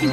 you